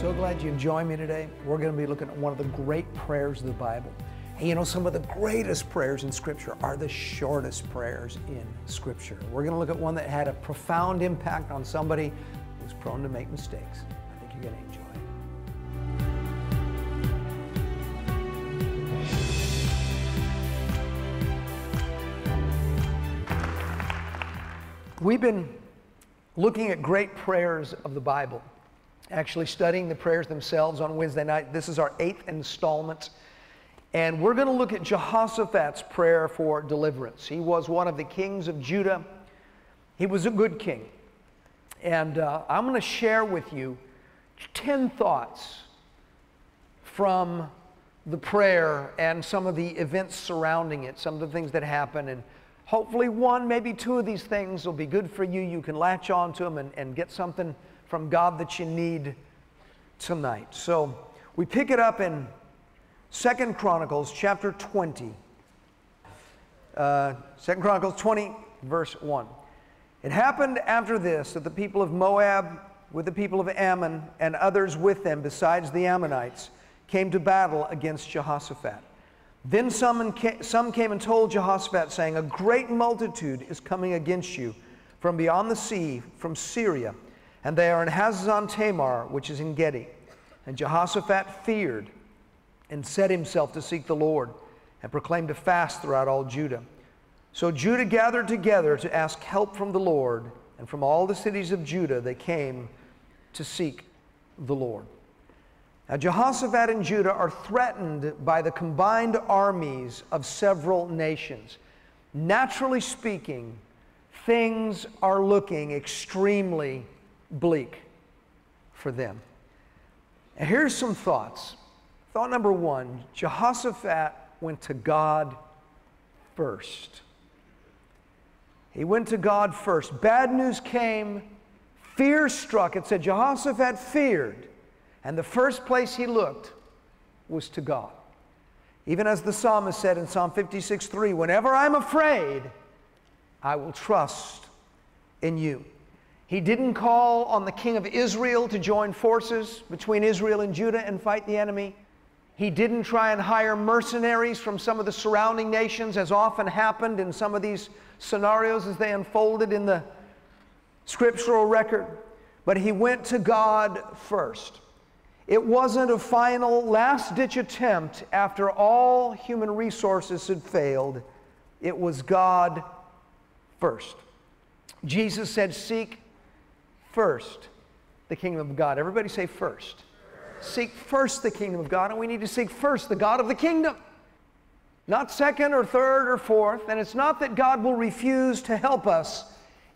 So glad you joined me today. We're going to be looking at one of the great prayers of the Bible. You know, some of the greatest prayers in Scripture are the shortest prayers in Scripture. We're going to look at one that had a profound impact on somebody who's prone to make mistakes. I think you're going to enjoy it. We've been looking at great prayers of the Bible, actually studying the prayers themselves on Wednesday night. This is our eighth installment. And we're going to look at Jehoshaphat's prayer for deliverance. He was one of the kings of Judah, he was a good king. And uh, I'm going to share with you 10 thoughts from the prayer and some of the events surrounding it, some of the things that happen. And hopefully, one, maybe two of these things will be good for you. You can latch on to them and, and get something from God that you need tonight. So we pick it up in Second Chronicles chapter 20. Uh, Second Chronicles 20, verse 1. It happened after this that the people of Moab, with the people of Ammon and others with them, besides the Ammonites, came to battle against Jehoshaphat. Then some, some came and told Jehoshaphat, saying, A great multitude is coming against you from beyond the sea, from Syria, and they are in Hazazon Tamar, which is En Gedi. And Jehoshaphat feared and set himself to seek the Lord and proclaimed a fast throughout all Judah. So Judah gathered together to ask help from the Lord, and from all the cities of Judah they came to seek the Lord. Now, Jehoshaphat and Judah are threatened by the combined armies of several nations. Naturally speaking, things are looking extremely bleak for them. And here's some thoughts. Thought number one Jehoshaphat went to God first. He went to God first. Bad news came, fear struck. It said Jehoshaphat feared, and the first place he looked was to God. Even as the psalmist said in Psalm 56 3, whenever I'm afraid, I will trust in you. He didn't call on the king of Israel to join forces between Israel and Judah and fight the enemy. He didn't try and hire mercenaries from some of the surrounding nations, as often happened in some of these scenarios as they unfolded in the scriptural record. But he went to God first. It wasn't a final, last ditch attempt after all human resources had failed. It was God first. Jesus said, Seek first the kingdom of God. Everybody say first. Seek first the kingdom of God, and we need to seek first the God of the kingdom. Not second or third or fourth. And it's not that God will refuse to help us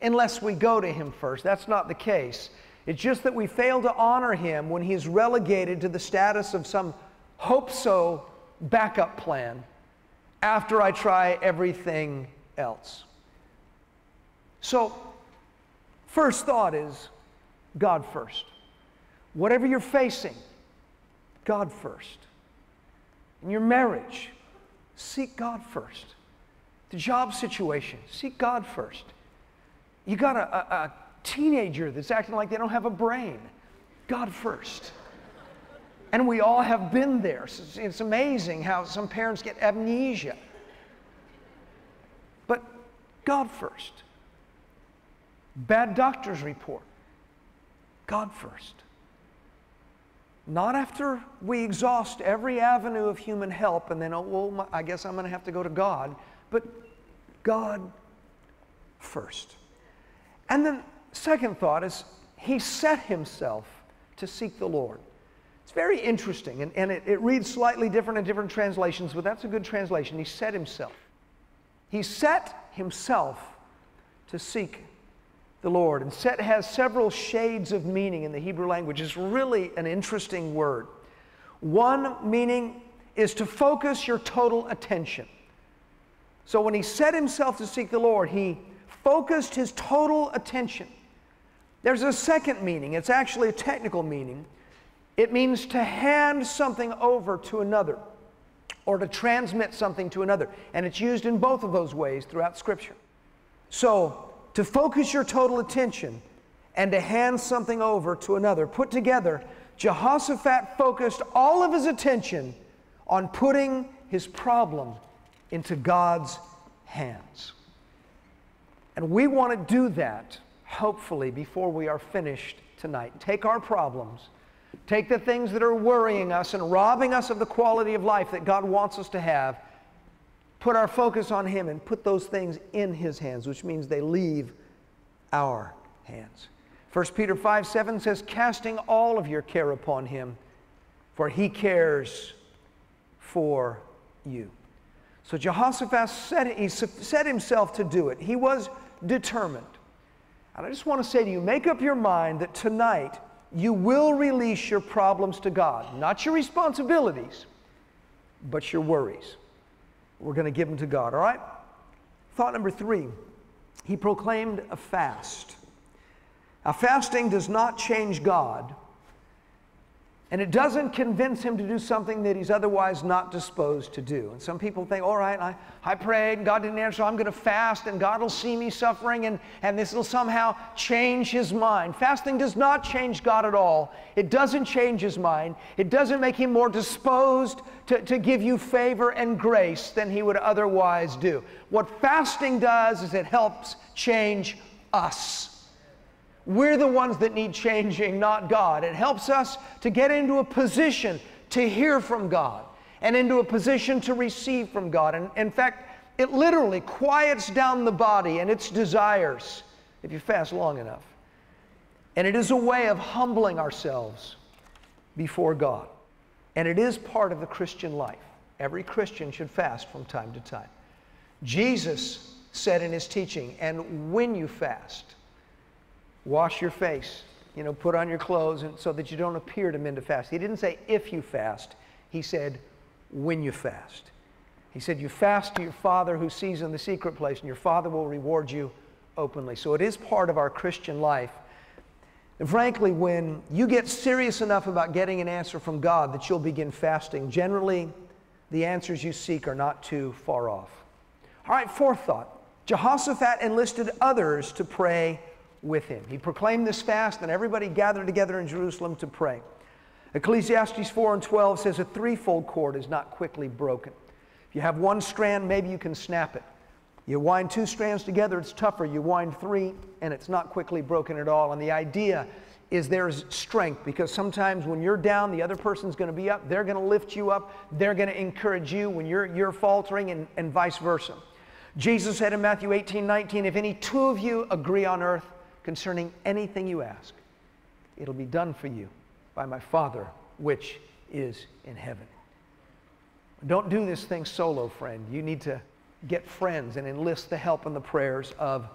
unless we go to Him first. That's not the case. It's just that we fail to honor Him when He's relegated to the status of some hope so backup plan after I try everything else. So, first thought is God first. Whatever you're facing, God first. In your marriage, seek God first. The job situation, seek God first. You got a, a, a teenager that's acting like they don't have a brain, God first. And we all have been there. It's, it's amazing how some parents get amnesia. But God first. Bad doctor's report, God first. Not after we exhaust every avenue of human help and then, oh, well, I guess I'm going to have to go to God, but God first. And then, second thought is, he set himself to seek the Lord. It's very interesting, and, and it, it reads slightly different in different translations, but that's a good translation. He set himself. He set himself to seek the Lord. And set has several shades of meaning in the Hebrew language. It's really an interesting word. One meaning is to focus your total attention. So when he set himself to seek the Lord, he focused his total attention. There's a second meaning, it's actually a technical meaning. It means to hand something over to another or to transmit something to another. And it's used in both of those ways throughout Scripture. So, to focus your total attention and to hand something over to another. Put together, Jehoshaphat focused all of his attention on putting his problem into God's hands. And we want to do that, hopefully, before we are finished tonight. Take our problems, take the things that are worrying us and robbing us of the quality of life that God wants us to have, put our focus on Him and put those things in His hands, which means they leave our hands. 1 Peter 5 7 says, Casting all of your care upon Him, for He cares for you. So Jehoshaphat set, he set himself to do it. He was determined. And I just want to say to you make up your mind that tonight you will release your problems to God, not your responsibilities, but your worries. We're going to give them to God, all right? Thought number three, he proclaimed a fast. Now, fasting does not change God, and it doesn't convince him to do something that he's otherwise not disposed to do. And some people think, all right, I, I prayed and God didn't answer, so I'm going to fast and God will see me suffering and, and this will somehow change his mind. Fasting does not change God at all. It doesn't change his mind. It doesn't make him more disposed to, to give you favor and grace than he would otherwise do. What fasting does is it helps change us. We're the ones that need changing, not God. It helps us to get into a position to hear from God and into a position to receive from God. And in fact, it literally quiets down the body and its desires if you fast long enough. And it is a way of humbling ourselves before God. And it is part of the Christian life. Every Christian should fast from time to time. Jesus said in his teaching, and when you fast, wash your face, you know, put on your clothes and, so that you don't appear to men to fast. He didn't say if you fast, he said when you fast. He said, You fast to your Father who sees in the secret place, and your Father will reward you openly. So it is part of our Christian life. And frankly, when you get serious enough about getting an answer from God that you'll begin fasting, generally the answers you seek are not too far off. All right, fourth thought Jehoshaphat enlisted others to pray with him. He proclaimed this fast, and everybody gathered together in Jerusalem to pray. Ecclesiastes 4 and 12 says a threefold cord is not quickly broken. If you have one strand, maybe you can snap it. You wind two strands together, it's tougher. You wind three, and it's not quickly broken at all. And the idea is there's strength because sometimes when you're down, the other person's going to be up. They're going to lift you up. They're going to encourage you when you're, you're faltering, and, and vice versa. Jesus said in Matthew 18 19, if any two of you agree on earth concerning anything you ask. It'll be done for you by my Father which is in heaven. Don't do this thing solo, friend. You need to get friends and enlist the help and the prayers of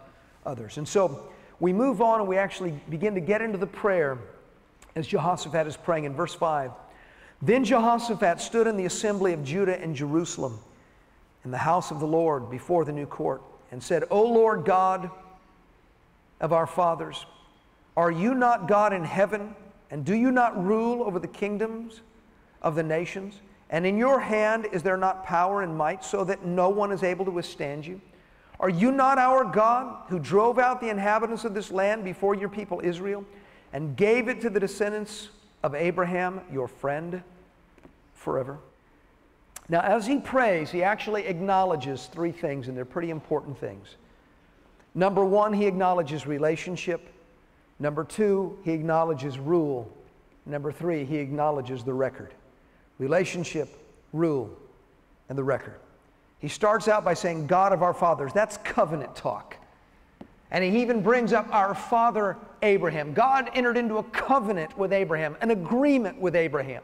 others. And so we move on and we actually begin to get into the prayer as Jehoshaphat is praying in verse 5. Then Jehoshaphat stood in the assembly of Judah and Jerusalem in the house of the Lord before the new court and said, O Lord God, of our fathers. Are you not God in heaven? And do you not rule over the kingdoms of the nations? And in your hand is there not power and might so that no one is able to withstand you? Are you not our God who drove out the inhabitants of this land before your people Israel and gave it to the descendants of Abraham, your friend, forever? Now, as he prays, he actually acknowledges three things, and they're pretty important things. Number one, he acknowledges relationship. Number two, he acknowledges rule. Number three, he acknowledges the record. Relationship, rule, and the record. He starts out by saying, God of our fathers. That's covenant talk. And he even brings up our father Abraham. God entered into a covenant with Abraham, an agreement with Abraham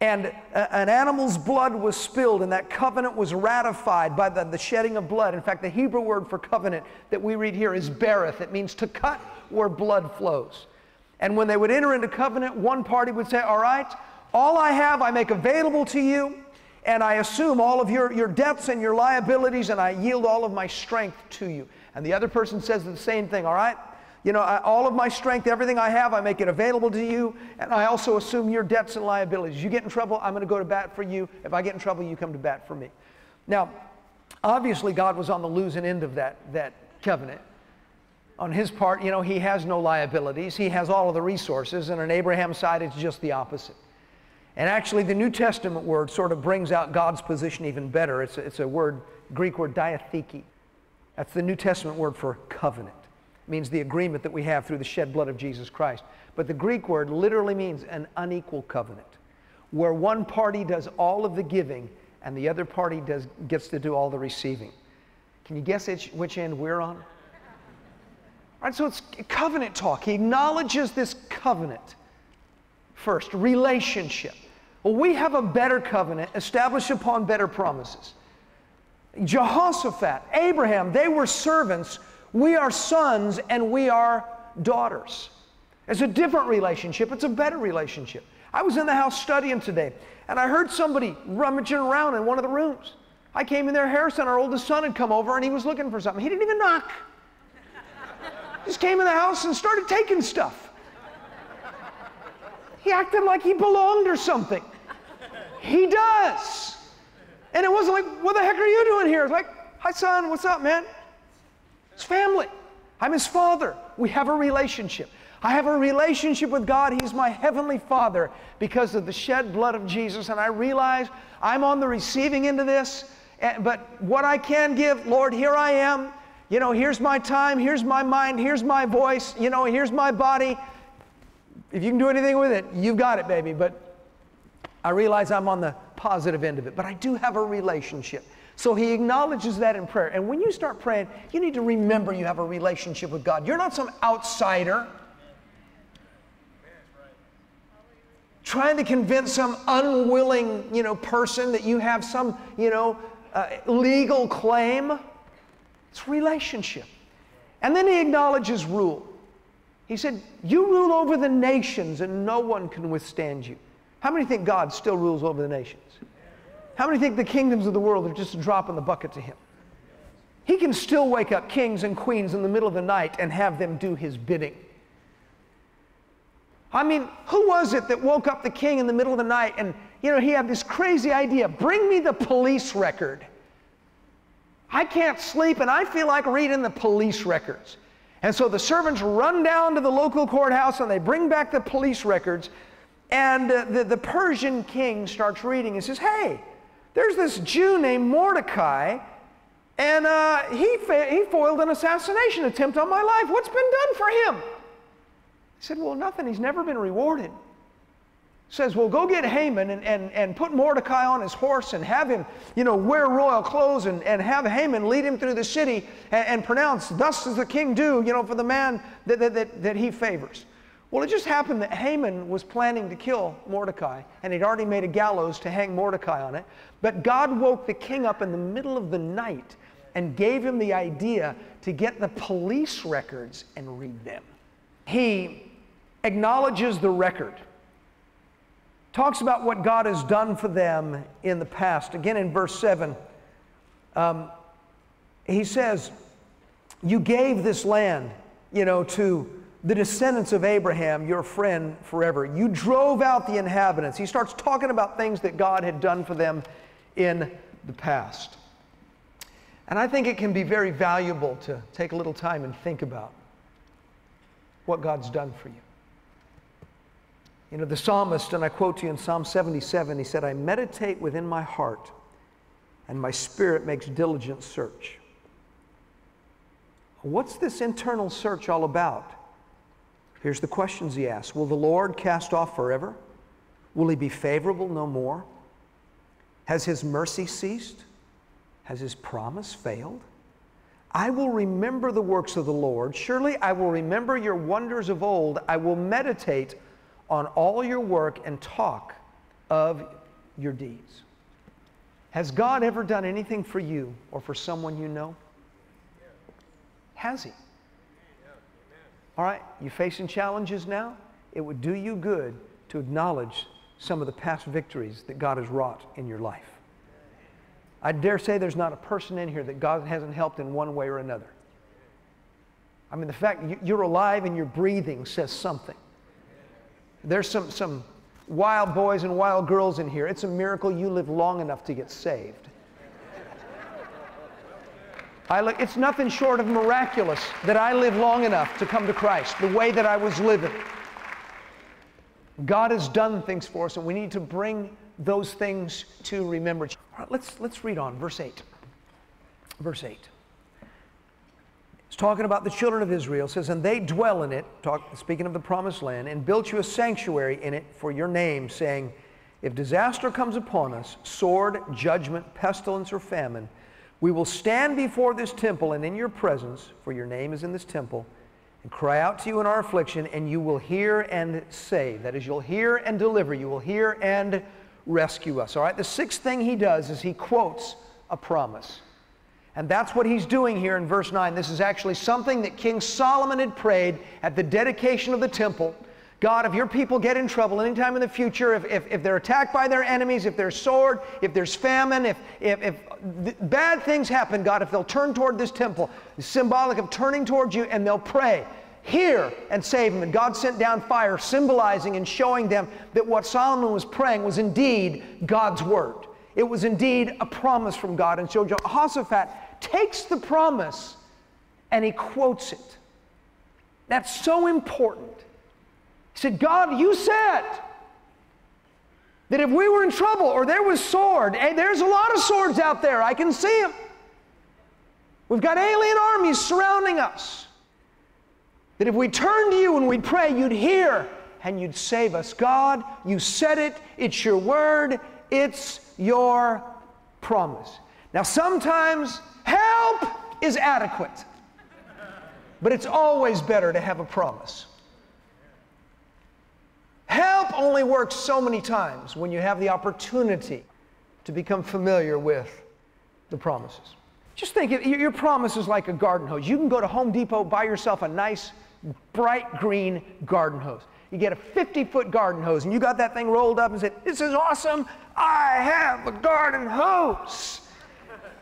and a, an animal's blood was spilled, and that covenant was ratified by the, the shedding of blood. In fact, the Hebrew word for covenant that we read here is berith. It means to cut where blood flows. And when they would enter into covenant, one party would say, All right, all I have I make available to you, and I assume all of your, your debts and your liabilities, and I yield all of my strength to you. And the other person says the same thing, All right, you know, I, all of my strength, everything I have, I make it available to you, and I also assume your debts and liabilities. You get in trouble, I'm going to go to bat for you. If I get in trouble, you come to bat for me. Now, obviously, God was on the losing end of that, that covenant. on his part, you know, he has no liabilities. He has all of the resources. And on Abraham's side, it's just the opposite. And actually, the New Testament word sort of brings out God's position even better. It's a, it's a word, Greek word, diatheke. That's the New Testament word for covenant. Means the agreement that we have through the shed blood of Jesus Christ. But the Greek word literally means an unequal covenant, where one party does all of the giving and the other party does, gets to do all the receiving. Can you guess which end we're on? All right, so it's covenant talk. He acknowledges this covenant first, relationship. Well, we have a better covenant established upon better promises. Jehoshaphat, Abraham, they were servants. We are sons and we are daughters. It's a different relationship, it's a better relationship. I was in the house studying today and I heard somebody rummaging around in one of the rooms. I came in there, Harrison, our oldest son, had come over and he was looking for something. He didn't even knock. Just came in the house and started taking stuff. He acted like he belonged or something. He does. And it wasn't like, what the heck are you doing here? It's like, hi, son, what's up, man? It's family. I'm his father. We have a relationship. I have a relationship with God. He's my heavenly Father because of the shed blood of Jesus. And I realize I'm on the receiving end of this. But what I can give, Lord, here I am. You know, here's my time, here's my mind, here's my voice, you know, here's my body. If you can do anything with it, you've got it, baby. But I realize I'm on the positive end of it. But I do have a relationship. So he acknowledges that in prayer. And when you start praying, you need to remember you have a relationship with God. You're not some outsider trying to convince some unwilling, you know, person that you have some, you know, uh, legal claim. It's relationship. And then he acknowledges rule. He said, You rule over the nations and no one can withstand you. How many think God still rules over the nations? How many think the kingdoms of the world are just a drop in the bucket to him? He can still wake up kings and queens in the middle of the night and have them do his bidding. I mean, who was it that woke up the king in the middle of the night and, you know, he had this crazy idea bring me the police record. I can't sleep and I feel like reading the police records. And so the servants run down to the local courthouse and they bring back the police records. And the, the Persian king starts reading and says, Hey, there's this Jew named Mordecai, and uh, he, fa- he foiled an assassination attempt on my life. What's been done for him? He said, Well, nothing. He's never been rewarded says, Well, go get Haman and, and, and put Mordecai on his horse and have him, you know, wear royal clothes and, and have Haman lead him through the city and, and pronounce, Thus does the king do, you know, for the man that, that, that, that he favors. Well, it just happened that Haman was planning to kill Mordecai, and he'd already made a gallows to hang Mordecai on it. But God woke the king up in the middle of the night and gave him the idea to get the police records and read them. He acknowledges the record talks about what God has done for them in the past. Again, in verse 7, um, he says, You gave this land, you know, to the descendants of Abraham, your friend forever. You drove out the inhabitants. He starts talking about things that God had done for them in the past. And I think it can be very valuable to take a little time and think about what God's done for you. You know, the psalmist, and I quote to you in Psalm 77, he said, I meditate within my heart, and my spirit makes diligent search. What's this internal search all about? Here's the questions he asks Will the Lord cast off forever? Will he be favorable no more? Has his mercy ceased? Has his promise failed? I will remember the works of the Lord. Surely I will remember your wonders of old. I will meditate on all your work and talk of your deeds. Has God ever done anything for you or for someone you know? Has He? All right, you facing challenges now? It would do you good to acknowledge some of the past victories that God has wrought in your life. I dare say there's not a person in here that God hasn't helped in one way or another. I mean, the fact you're alive and you're breathing says something. There's some, some wild boys and wild girls in here. It's a miracle you live long enough to get saved. I it's nothing short of miraculous that I live long enough to come to Christ the way that I was living. God has done things for us, and we need to bring those things to remembrance. All right, let's, let's read on, verse 8. Verse 8. It's talking about the children of Israel. It says, And they dwell in it, talk, speaking of the promised land, and built you a sanctuary in it for your name, saying, If disaster comes upon us, sword, judgment, pestilence, or famine, we will stand before this temple and in your presence, for your name is in this temple, and cry out to you in our affliction, and you will hear and save. That is, you'll hear and deliver. You will hear and rescue us. All right? The sixth thing he does is he quotes a promise. And that's what he's doing here in verse 9. This is actually something that King Solomon had prayed at the dedication of the temple. God, if your people get in trouble anytime in the future, if, if, if they're attacked by their enemies, if there's sword, if there's famine, if, if, if bad things happen, God, if they'll turn toward this temple, symbolic of turning towards you, and they'll pray, hear and save them. And God sent down fire, symbolizing and showing them that what Solomon was praying was indeed God's word. It was indeed a promise from God. And so Jehoshaphat takes the promise and he quotes it. That's so important. Said, God, you said that if we were in trouble or there was sword, and there's a lot of swords out there, I can see them. We've got alien armies surrounding us. That if we turn to you and we pray, you'd hear and you'd save us. God, you said it, it's your word, it's your promise. Now, sometimes help is adequate, but it's always better to have a promise. Only works so many times when you have the opportunity to become familiar with the promises. Just think, your promise is like a garden hose. You can go to Home Depot, buy yourself a nice, bright green garden hose. You get a 50 foot garden hose, and you got that thing rolled up and said, This is awesome. I have a garden hose.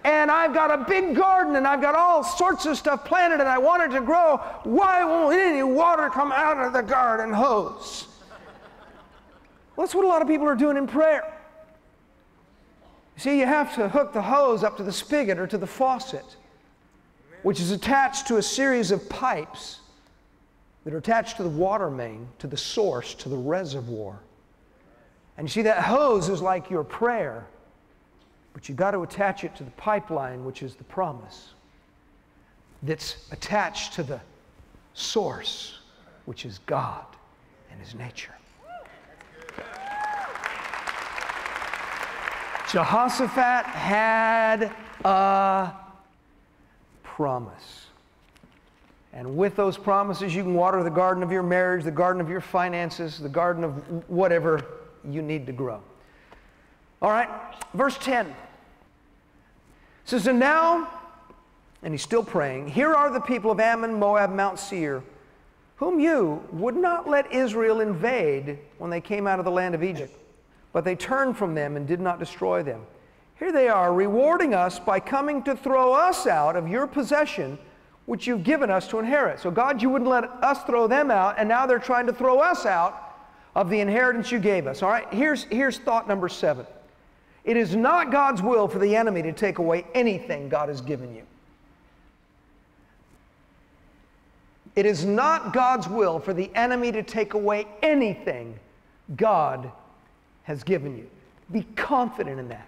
And I've got a big garden and I've got all sorts of stuff planted and I want it to grow. Why won't any water come out of the garden hose? Well, that's what a lot of people are doing in prayer. See, you have to hook the hose up to the spigot or to the faucet, which is attached to a series of pipes that are attached to the water main, to the source, to the reservoir. And you see, that hose is like your prayer, but you've got to attach it to the pipeline, which is the promise, that's attached to the source, which is God and His nature. Jehoshaphat had a promise. And with those promises, you can water the garden of your marriage, the garden of your finances, the garden of whatever you need to grow. All right, verse 10 says, And now, and he's still praying, here are the people of Ammon, Moab, Mount Seir, whom you would not let Israel invade when they came out of the land of Egypt, but they turned from them and did not destroy them. Here they are, rewarding us by coming to throw us out of your possession which you've given us to inherit. So, God, you wouldn't let us throw them out, and now they're trying to throw us out of the inheritance you gave us. All right, here's, here's thought number seven it is not God's will for the enemy to take away anything God has given you. It is not God's will for the enemy to take away anything God has given you. Be confident in that.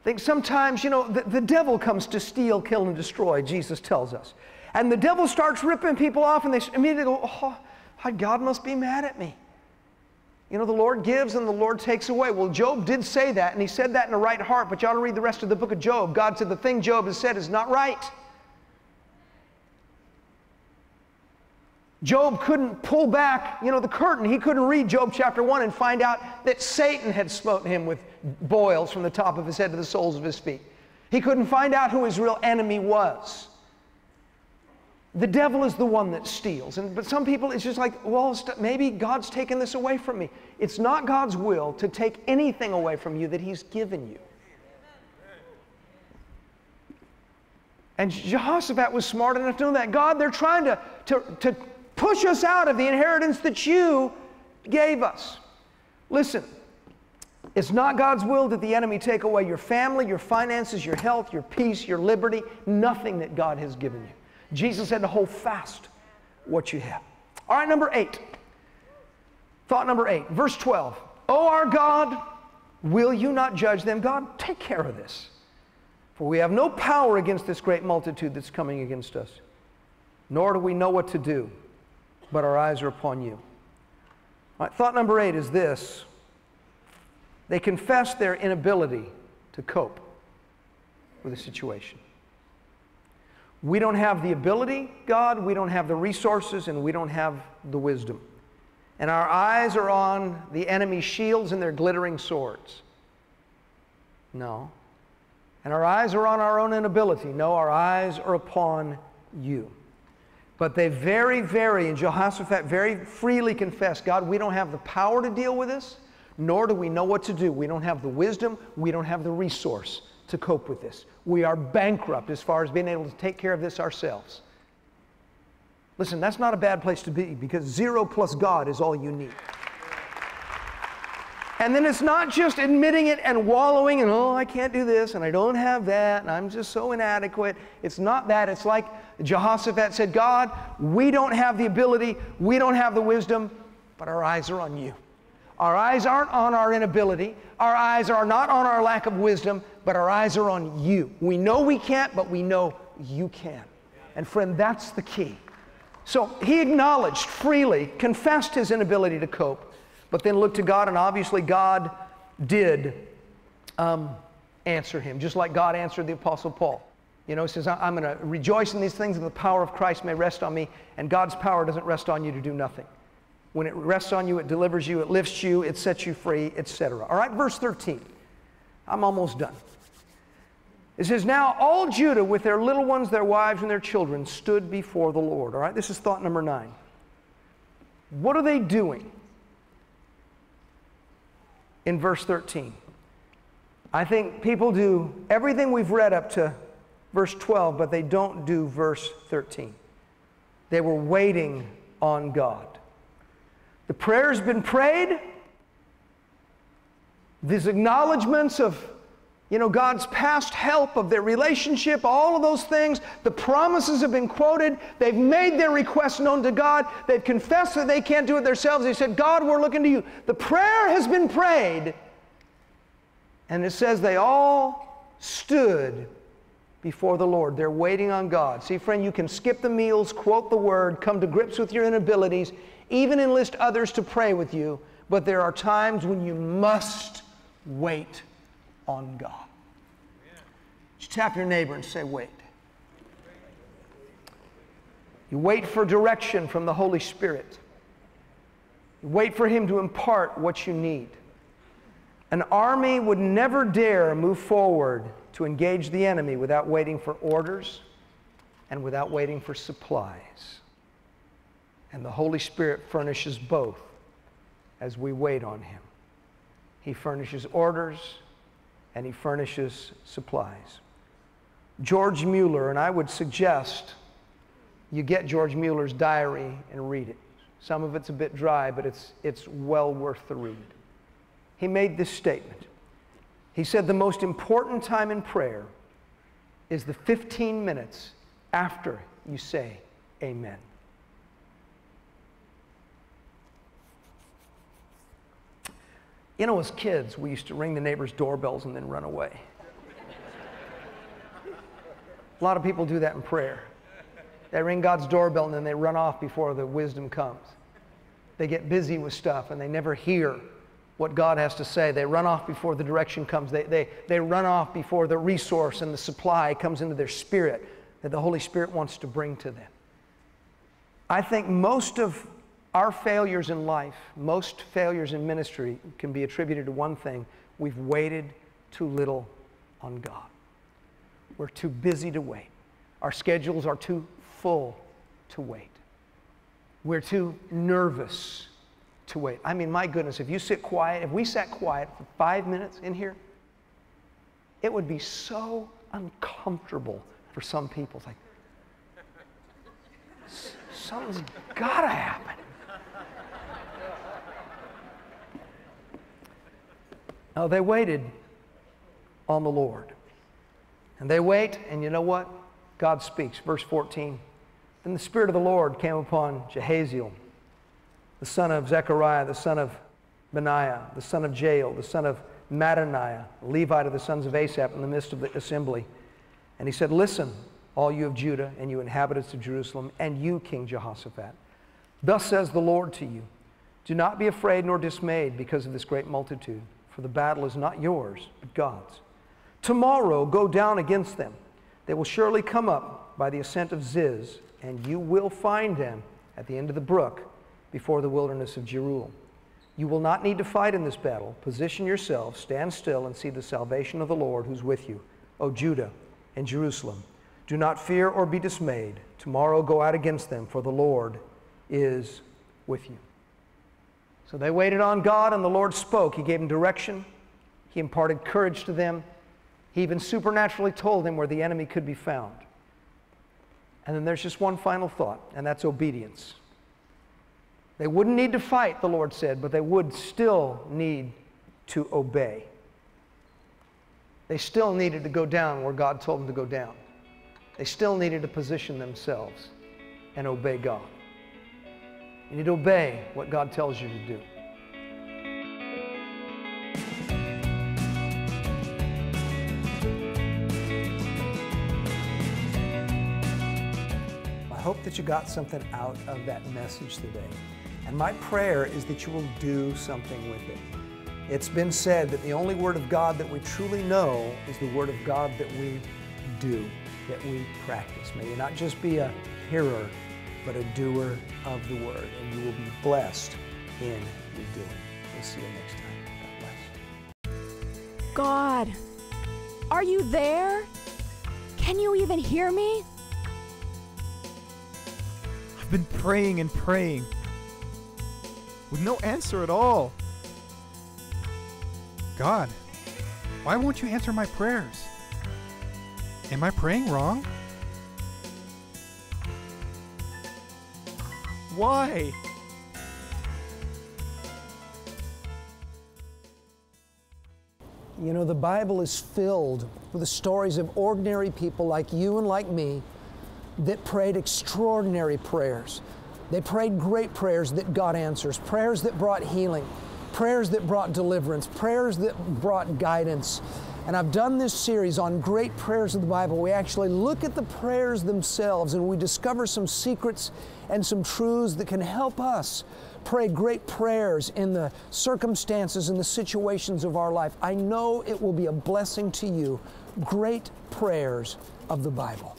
I think sometimes, you know, the, the devil comes to steal, kill, and destroy, Jesus tells us. And the devil starts ripping people off, and they immediately go, Oh, God must be mad at me. You know, the Lord gives and the Lord takes away. Well, Job did say that, and he said that in a right heart, but you ought to read the rest of the book of Job. God said the thing Job has said is not right. Job couldn't pull back, you know, the curtain. He couldn't read Job chapter 1 and find out that Satan had smoten him with boils from the top of his head to the soles of his feet. He couldn't find out who his real enemy was the devil is the one that steals. And, but some people, it's just like, well, maybe God's taken this away from me. It's not God's will to take anything away from you that He's given you. And Jehoshaphat was smart enough to know that. God, they're trying to, to, to push us out of the inheritance that you gave us. Listen, It's not God's will that the enemy take away your family, your finances, your health, your peace, your liberty, nothing that God has given you. Jesus had to hold fast what you have. All right, number eight. Thought number eight, verse 12. Oh, our God, will you not judge them? God, take care of this. For we have no power against this great multitude that's coming against us, nor do we know what to do, but our eyes are upon you. Right, thought number eight is this they confess their inability to cope with the situation. We don't have the ability, God, we don't have the resources, and we don't have the wisdom. And our eyes are on the enemy's shields and their glittering swords. No. And our eyes are on our own inability. No, our eyes are upon you. But they very, very, and Jehoshaphat very freely confess God, we don't have the power to deal with this, nor do we know what to do. We don't have the wisdom, we don't have the resource to cope with this. We are bankrupt as far as being able to take care of this ourselves. Listen, that's not a bad place to be because zero plus God is all you need. And then it's not just admitting it and wallowing and, oh, I can't do this and I don't have that and I'm just so inadequate. It's not that. It's like Jehoshaphat said, God, we don't have the ability, we don't have the wisdom, but our eyes are on you. Our eyes aren't on our inability. Our eyes are not on our lack of wisdom, but our eyes are on you. We know we can't, but we know you can. And friend, that's the key. So he acknowledged freely, confessed his inability to cope, but then looked to God, and obviously God did um, answer him, just like God answered the Apostle Paul. You know, he says, I'm going to rejoice in these things, and the power of Christ may rest on me, and God's power doesn't rest on you to do nothing. When it rests on you, it delivers you, it lifts you, it sets you free, etc. All right, verse 13. I'm almost done. It says, Now all Judah, with their little ones, their wives, and their children, stood before the Lord. All right, this is thought number nine. What are they doing? In verse 13. I think people do everything we've read up to verse 12, but they don't do verse 13. They were waiting on God. The prayer's been prayed. These acknowledgments of, you know, God's past help, of their relationship, all of those things, the promises have been quoted. They've made their requests known to God. They've confessed that they can't do it themselves. They said, God, we're looking to you. The prayer has been prayed. And it says they all stood before the Lord. They're waiting on God. See, friend, you can skip the meals, quote the word, come to grips with your inabilities, even enlist others to pray with you, but there are times when you must wait on God. Just tap your neighbor and say, wait. You wait for direction from the Holy Spirit. You wait for Him to impart what you need. An army would never dare move forward to engage the enemy without waiting for orders and without waiting for supplies. And the Holy Spirit furnishes both as we wait on Him. He furnishes orders and He furnishes supplies. George Mueller, and I would suggest you get George Mueller's diary and read it. Some of it's a bit dry, but it's, it's well worth the read. He made this statement. He said, The most important time in prayer is the 15 minutes after you say amen. You know, as kids, we used to ring the neighbors' doorbells and then run away. A lot of people do that in prayer. They ring God's doorbell and then they run off before the wisdom comes. They get busy with stuff and they never hear what God has to say. They run off before the direction comes. They, they, they run off before the resource and the supply comes into their spirit that the Holy Spirit wants to bring to them. I think most of our failures in life, most failures in ministry, can be attributed to one thing we've waited too little on God. We're too busy to wait. Our schedules are too full to wait. We're too nervous to wait. I mean, my goodness, if you sit quiet, if we sat quiet for five minutes in here, it would be so uncomfortable for some people. It's like, something's got to happen. Oh, they waited on the Lord. And they wait, and you know what? God speaks. Verse 14. Then the Spirit of the Lord came upon Jahaziel, the son of Zechariah, the son of Benaiah, the son of Jael, the son of Mattaniah, Levite of the sons of Asaph, in the midst of the assembly. And he said, Listen, all you of Judah and you inhabitants of Jerusalem, and you, King Jehoshaphat. Thus says the Lord to you Do not be afraid nor dismayed because of this great multitude, for the battle is not yours, but God's. Tomorrow go down against them. They will surely come up by the ascent of Ziz, and you will find them at the end of the brook before the wilderness of Jeruel. You will not need to fight in this battle. Position yourself, stand still, and see the salvation of the Lord who's with you, O Judah and Jerusalem. Do not fear or be dismayed. Tomorrow go out against them, for the Lord is with you. So they waited on God, and the Lord spoke. He gave them direction, He imparted courage to them. He even supernaturally told them where the enemy could be found. And then there's just one final thought, and that's obedience. They wouldn't need to fight, the Lord said, but they would still need to obey. They still needed to go down where God told them to go down. They still needed to position themselves and obey God. You need to obey what God tells you to do. I hope that you got something out of that message today. And my prayer is that you will do something with it. It's been said that the only Word of God that we truly know is the Word of God that we do, that we practice. May you not just be a hearer, but a doer of the Word, and you will be blessed in your doing. We'll see you next time. God bless. God, are you there? Can you even hear me? I've been praying and praying with no answer at all. God, why won't you answer my prayers? Am I praying wrong? Why? You know, the Bible is filled with the stories of ordinary people like you and like me that prayed extraordinary prayers. They prayed great prayers that God answers, prayers that brought healing, prayers that brought deliverance, prayers that brought guidance. And I've done this series on great prayers of the Bible. We actually look at the prayers themselves and we discover some secrets and some truths that can help us pray great prayers in the circumstances and the situations of our life. I know it will be a blessing to you. Great prayers of the Bible.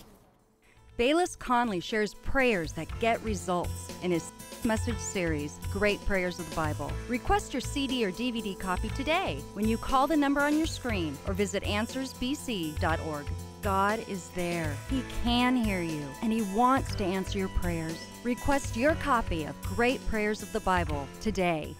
Bayless Conley shares prayers that get results in his message series, Great Prayers of the Bible. Request your CD or DVD copy today when you call the number on your screen or visit answersbc.org. God is there. He can hear you, and He wants to answer your prayers. Request your copy of Great Prayers of the Bible today.